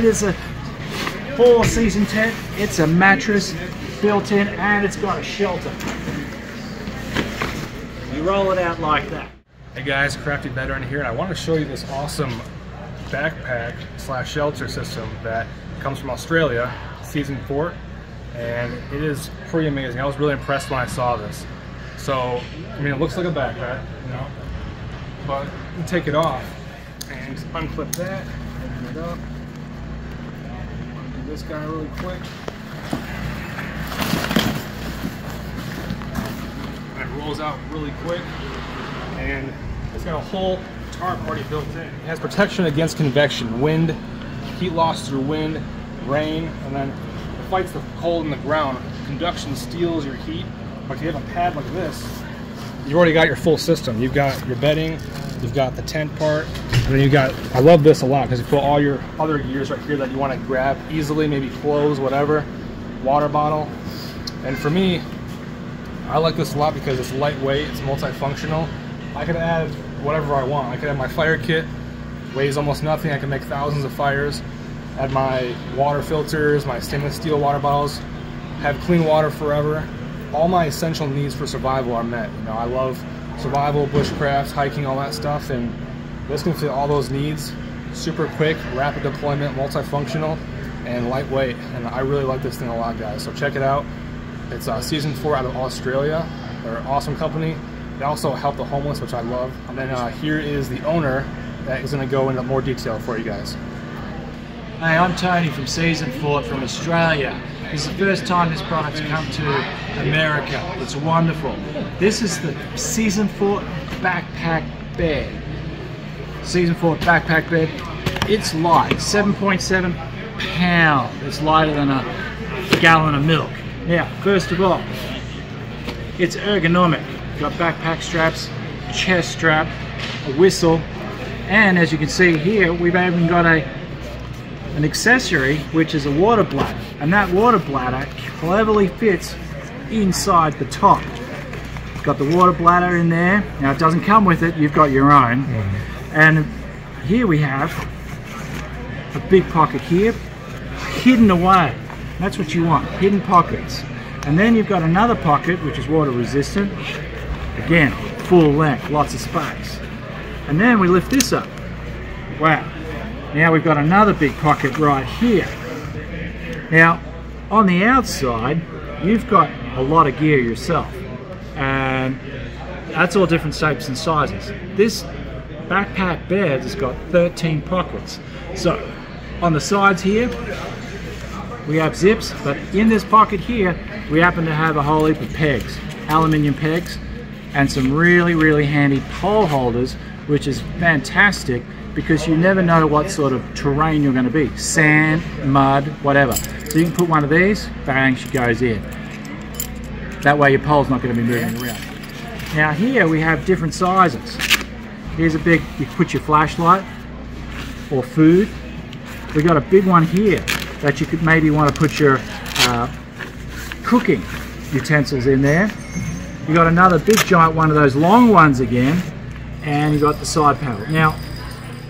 It is a full season tent. It's a mattress built in and it's got a shelter. You roll it out like that. Hey guys, Crafty Veteran here, and I want to show you this awesome backpack slash shelter system that comes from Australia, Season Fort, and it is pretty amazing. I was really impressed when I saw this. So, I mean, it looks like a backpack, you know, but you take it off and unclip that, open it up, this guy really quick. And it rolls out really quick and it's got a whole tarp already built in. It has protection against convection, wind, heat loss through wind, rain, and then it fights the cold in the ground. Conduction steals your heat, but if you have a pad like this, you've already got your full system. You've got your bedding, you've got the tent part, and then you've got, I love this a lot because you put all your other gears right here that you want to grab easily, maybe clothes, whatever, water bottle. And for me, I like this a lot because it's lightweight, it's multifunctional. I could add whatever I want. I could have my fire kit, weighs almost nothing. I can make thousands of fires. Add my water filters, my stainless steel water bottles, have clean water forever. All my essential needs for survival are met. You know, I love survival, bushcraft, hiking, all that stuff, and this can fit all those needs. Super quick, rapid deployment, multifunctional, and lightweight. And I really like this thing a lot, guys. So check it out. It's uh, Season Fort out of Australia. They're an awesome company. They also help the homeless, which I love. And then uh, here is the owner that is going to go into more detail for you guys. Hey, I'm Tony from Season Fort from Australia. This is the first time this product's come to America. It's wonderful. This is the Season Fort backpack bed. Season Fort backpack bed. It's light, 7.7 pound. It's lighter than a gallon of milk. Now, first of all, it's ergonomic. Got backpack straps, chest strap, a whistle, and as you can see here, we've even got a an accessory which is a water bladder, and that water bladder cleverly fits inside the top. Got the water bladder in there. Now it doesn't come with it, you've got your own. Mm-hmm. And here we have a big pocket here, hidden away. That's what you want, hidden pockets. And then you've got another pocket which is water resistant. Again, full length, lots of space. And then we lift this up. Wow. Now we've got another big pocket right here. Now, on the outside, you've got a lot of gear yourself. And that's all different shapes and sizes. This backpack bed has got 13 pockets. So, on the sides here, we have zips, but in this pocket here, we happen to have a whole heap of pegs, aluminium pegs, and some really, really handy pole holders, which is fantastic because you never know what sort of terrain you're going to be. Sand, mud, whatever. So you can put one of these, bang, she goes in. That way your pole's not going to be moving around. Now here we have different sizes. Here's a big, you put your flashlight or food. We got a big one here that you could maybe want to put your uh, cooking utensils in there. You got another big giant one of those long ones again, and you got the side panel. Now,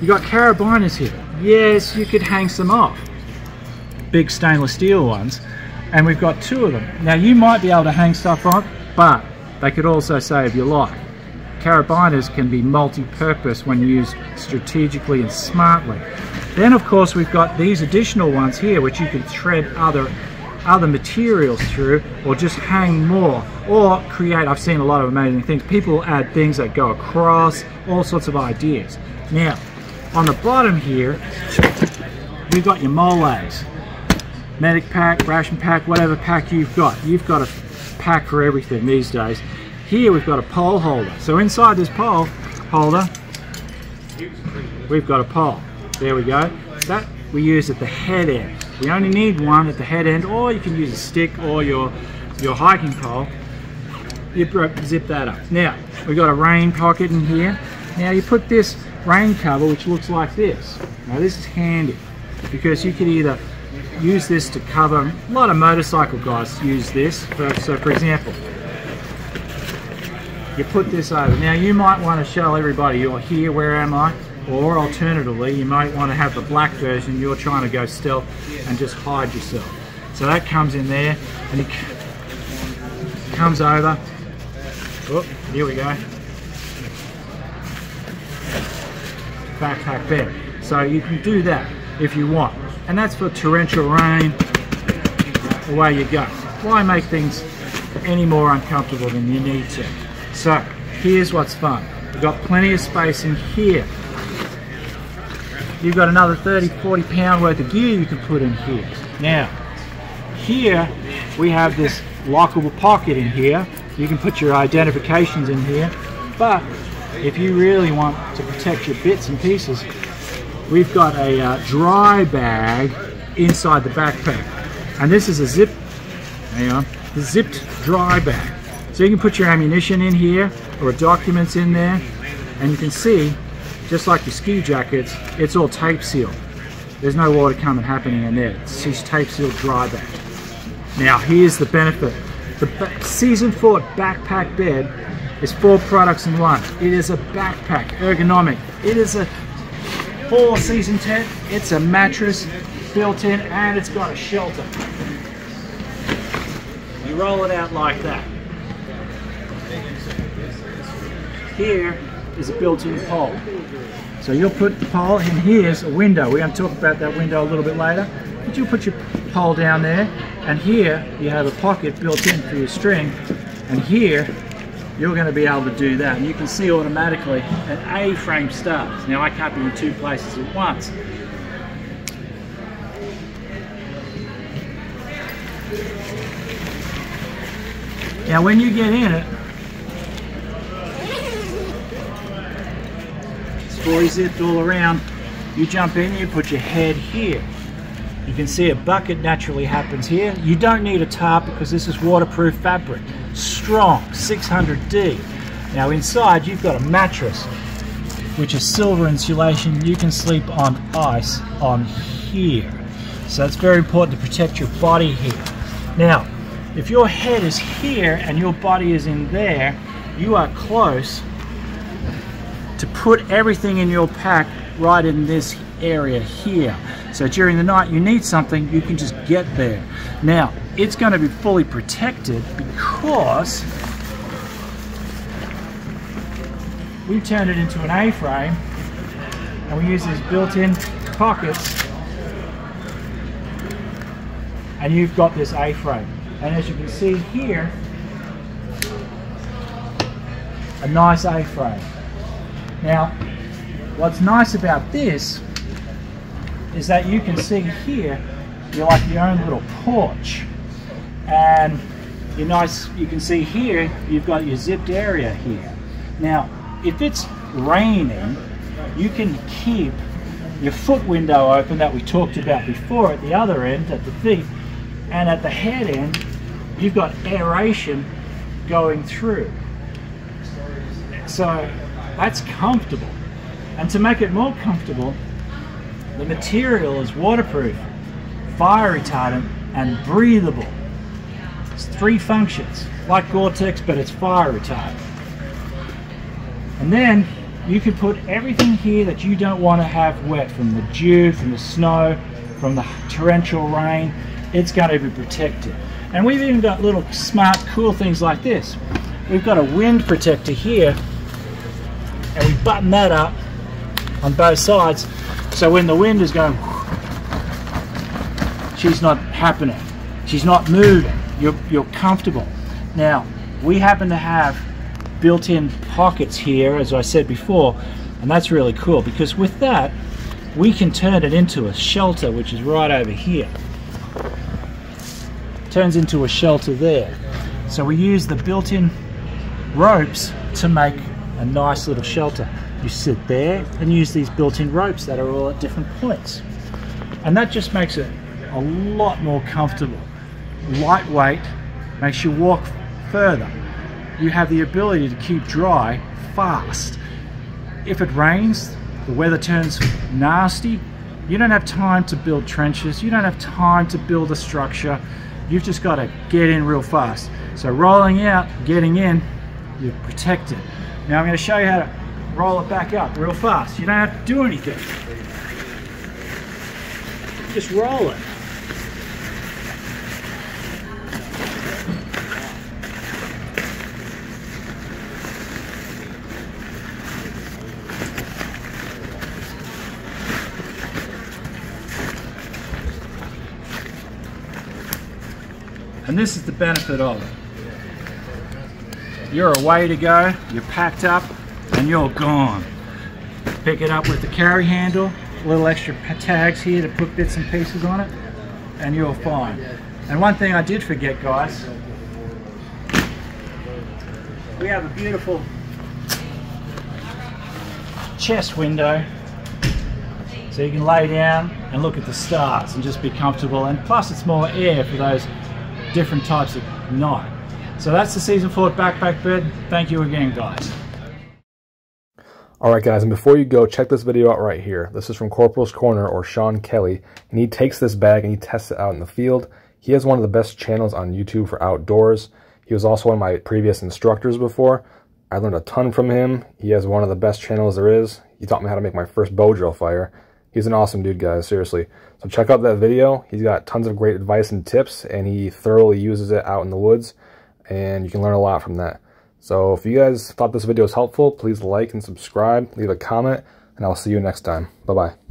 you got carabiners here. Yes, you could hang some off. Big stainless steel ones. And we've got two of them. Now you might be able to hang stuff on, but they could also save your life. Carabiners can be multi-purpose when used strategically and smartly. Then of course we've got these additional ones here which you can thread other other materials through or just hang more or create I've seen a lot of amazing things people add things that go across all sorts of ideas now on the bottom here you've got your moles medic pack ration pack whatever pack you've got. You've got a pack for everything these days. Here we've got a pole holder. So inside this pole holder we've got a pole there we go. That we use at the head end. We only need one at the head end, or you can use a stick or your, your hiking pole. You zip that up. Now, we've got a rain pocket in here. Now you put this rain cover, which looks like this. Now this is handy, because you could either use this to cover, a lot of motorcycle guys use this. So for example, you put this over. Now you might want to show everybody, you're here, where am I? or alternatively you might want to have the black version you're trying to go stealth and just hide yourself so that comes in there and it comes over oh here we go backpack bed so you can do that if you want. And that's for torrential rain. Away you go. Why make things any more uncomfortable than you need to? So here's what's fun. We've got plenty of space in here. You've got another 30 40 pound worth of gear you can put in here. Now here we have this lockable pocket in here. You can put your identifications in here. But if you really want to protect your bits and pieces we've got a uh, dry bag inside the backpack and this is a zip hang on the zipped dry bag so you can put your ammunition in here or documents in there and you can see just like your ski jackets, it's all tape sealed. There's no water coming happening in there. It's just tape sealed dry bag. Now here's the benefit. The Season Fort backpack bed is four products in one. It is a backpack, ergonomic. It is a four season tent. It's a mattress built in and it's got a shelter. You roll it out like that. Here is a built-in pole. So you'll put the pole, and here's a window. We're going to talk about that window a little bit later. But you'll put your pole down there, and here you have a pocket built in for your string, and here you're going to be able to do that. And you can see automatically an A-frame starts. Now I can't be in two places at once. Now when you get in it, fully zipped all around. You jump in, you put your head here. You can see a bucket naturally happens here. You don't need a tarp because this is waterproof fabric. Strong, 600D. Now inside you've got a mattress, which is silver insulation. You can sleep on ice on here. So it's very important to protect your body here. Now, if your head is here and your body is in there, you are close to put everything in your pack right in this area here. So during the night you need something, you can just get there. Now, it's going to be fully protected because we've turned it into an A-frame and we use these built-in pockets and you've got this A-frame. And as you can see here, a nice A-frame. Now, what's nice about this is that you can see here, you're like your own little porch. And you're nice, you can see here, you've got your zipped area here. Now, if it's raining, you can keep your foot window open that we talked about before at the other end, at the feet, and at the head end, you've got aeration going through. So that's comfortable. And to make it more comfortable, the material is waterproof, fire retardant, and breathable. It's three functions, like Gore-Tex, but it's fire retardant. And then you can put everything here that you don't want to have wet, from the dew, from the snow, from the torrential rain, it's going to be protected. And we've even got little smart, cool things like this. We've got a wind protector here and we button that up on both sides so when the wind is going she's not happening. She's not moving you're, you're comfortable. Now we happen to have built-in pockets here as I said before and that's really cool because with that we can turn it into a shelter which is right over here. Turns into a shelter there. So we use the built-in ropes to make a nice little shelter. You sit there and use these built-in ropes that are all at different points. And that just makes it a lot more comfortable. Lightweight, makes you walk further. You have the ability to keep dry fast. If it rains, the weather turns nasty, you don't have time to build trenches, you don't have time to build a structure, you've just got to get in real fast. So rolling out, getting in, you're protected. Now I'm going to show you how to roll it back up real fast. You don't have to do anything. Just roll it. And this is the benefit of it. You're away to go, you're packed up, and you're gone. Pick it up with the carry handle, little extra tags here to put bits and pieces on it, and you're fine. And one thing I did forget, guys, we have a beautiful chest window so you can lay down and look at the stars and just be comfortable and plus it's more air for those different types of night. So that's the Season Fort backpack bed. Thank you again, guys. Alright guys, and before you go, check this video out right here. This is from Corporal's Corner or Sean Kelly, and he takes this bag and he tests it out in the field. He has one of the best channels on YouTube for outdoors. He was also one of my previous instructors before. I learned a ton from him. He has one of the best channels there is. He taught me how to make my first bow drill fire. He's an awesome dude, guys, seriously. So check out that video. He's got tons of great advice and tips, and he thoroughly uses it out in the woods, and you can learn a lot from that. So if you guys thought this video was helpful, please like and subscribe, leave a comment, and I'll see you next time. Bye-bye.